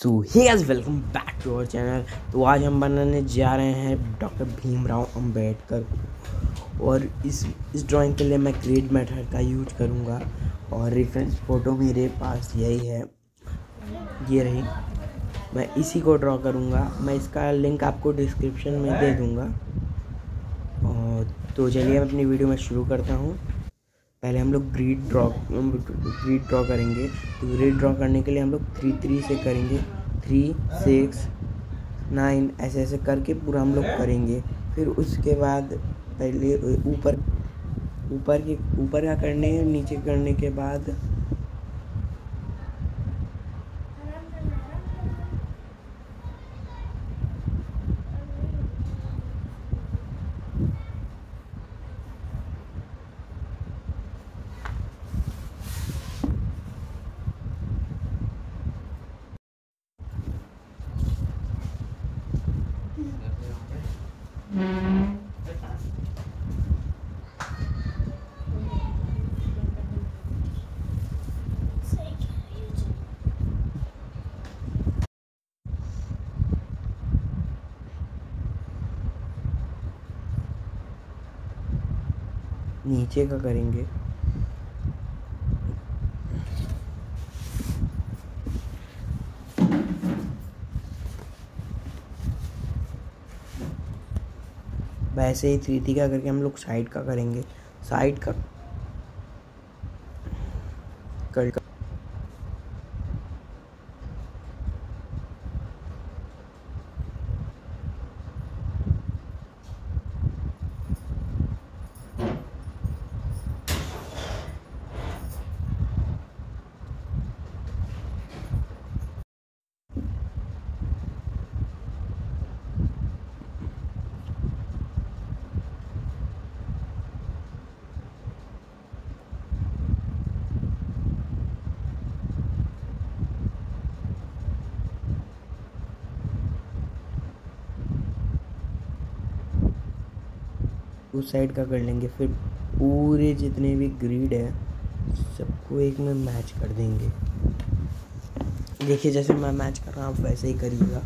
So hey guys welcome back to our channel तो आज हम बनाने जा रहे हैं डॉक्टर भीमराव अंबेडकर और इस इस ड्राइंग के लिए मैं ग्रेड मेथड का यूज़ करूँगा। और रेफरेंस फ़ोटो मेरे पास यही है। ये रही। मैं इसी को ड्रॉ करूँगा। मैं इसका लिंक आपको डिस्क्रिप्शन में दे दूँगा। और तो चलिए, मैं अपनी वीडियो में शुरू करता हूँ। पहले हम लोग ग्रीड ड्रॉ ग्रीड ड्रॉ करेंगे। तो ग्रीड ड्रॉ करने के लिए हम लोग थ्री थ्री से करेंगे। थ्री सिक्स नाइन ऐसे ऐसे करके पूरा हम लोग करेंगे। फिर उसके बाद पहले ऊपर ऊपर के, ऊपर का करने, नीचे करने के बाद नीचे का करेंगे। वैसे ही थ्री का करके हम लोग साइड का करेंगे। साइड का कर उस साइड का कर लेंगे। फिर पूरे जितने भी ग्रीड है, सबको एक में मैच कर देंगे। देखिए, जैसे मैं मैच कर रहा हूँ, आप वैसे ही करिएगा।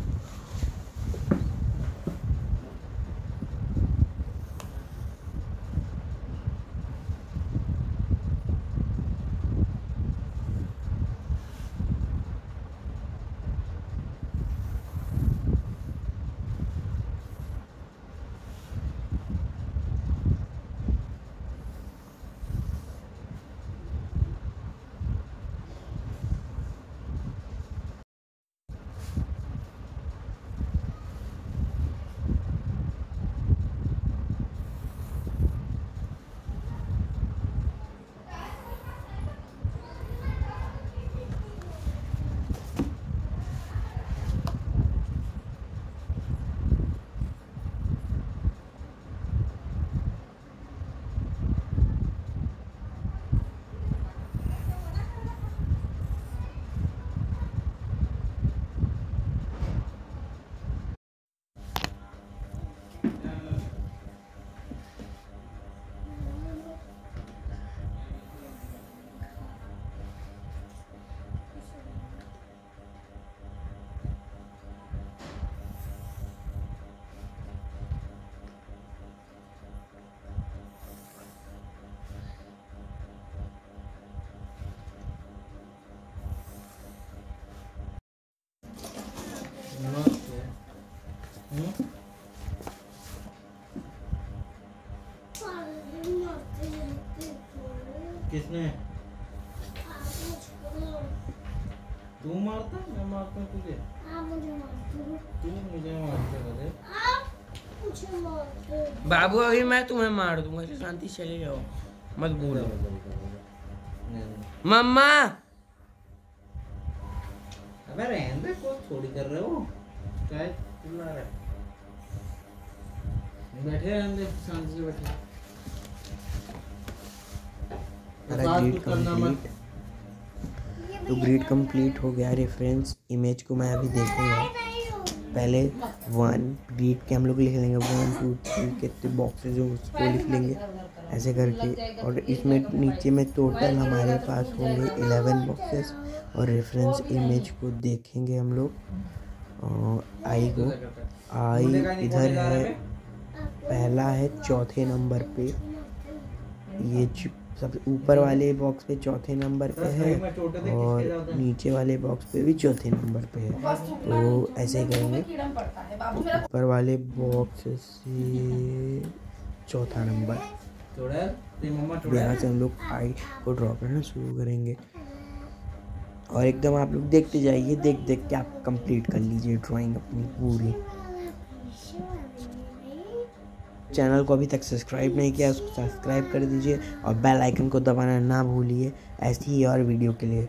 किसने? तू मारता मैं मारता हूँ तुझे। तू मुझे मारते बजे बाबू अभी मैं तुम्हें मार दूँगा तो शांति चले जाओ। मत बोलो। मम्मा! अबे रहने दे को थोड़ी कर रहे हो। क्या चिल्ला रहा है। बैठे रहने दे शांति से बैठे। हमारा ग्रीड कंप्लीट तो ग्रीड कंप्लीट हो गया रेफरेंस इमेज को मैं अभी देखूँगा। पहले वन ग्रीड के हम लोग लिख लेंगे। वन टू थ्री कितने बॉक्सेज हो उसको लिख लेंगे। ऐसे करके। और इसमें नीचे में टोटल हमारे पास होंगे इलेवन बॉक्सेस और रेफरेंस इमेज को देखेंगे हम लोग। आई को। आई इधर है। पहला है चौथे नंबर पे। ये सब ऊपर वाले बॉक्स पे चौथे नंबर पे है और नीचे वाले बॉक्स पे भी चौथे नंबर पे है। तो ऐसे ही करेंगे। ऊपर वाले बॉक्स से चौथा नंबर यहाँ से हम लोग आई को ड्रॉ करना शुरू करेंगे। और एकदम आप लोग देखते जाइए देख देख के आप कंप्लीट कर लीजिए ड्राइंग अपनी पूरी। चैनल को अभी तक सब्सक्राइब नहीं किया, उसको सब्सक्राइब कर दीजिए और बेल आइकन को दबाना ना भूलिए, ऐसी ही और वीडियो के लिए।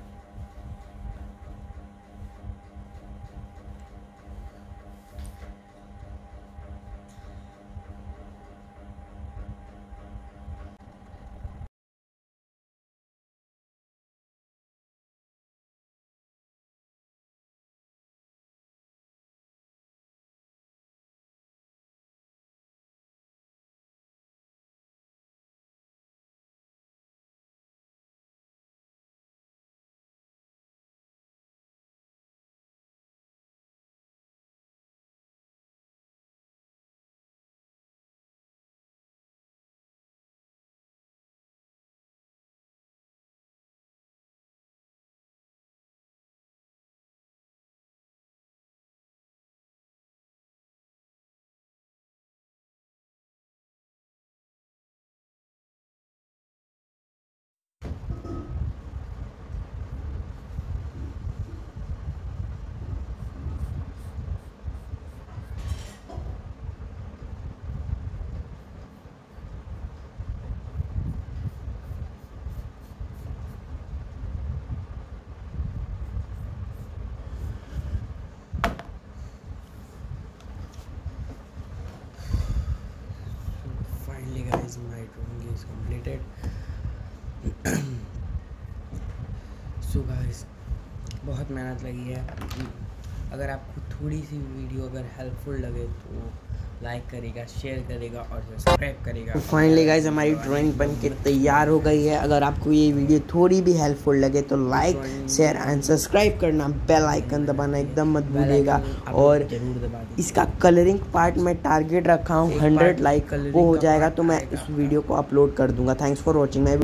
Is completed. So guys, बहुत मेहनत लगी है। अगर आपको थोड़ी सी वीडियो अगर हेल्पफुल लगे तो लाइक करेगा शेयर करेगा और सब्सक्राइब करेगा। तो फाइनली गाइज़ हमारी ड्राइंग बन के तैयार हो गई है। अगर आपको ये वीडियो थोड़ी भी हेल्पफुल लगे तो लाइक शेयर एंड सब्सक्राइब करना। बेल आइकन दबाना एकदम मत भूलिएगा। और इसका कलरिंग पार्ट में टारगेट रखा हूँ। हंड्रेड लाइक वो हो जाएगा तो मैं इस वीडियो को अपलोड कर दूँगा। थैंक्स फॉर वॉचिंग मैं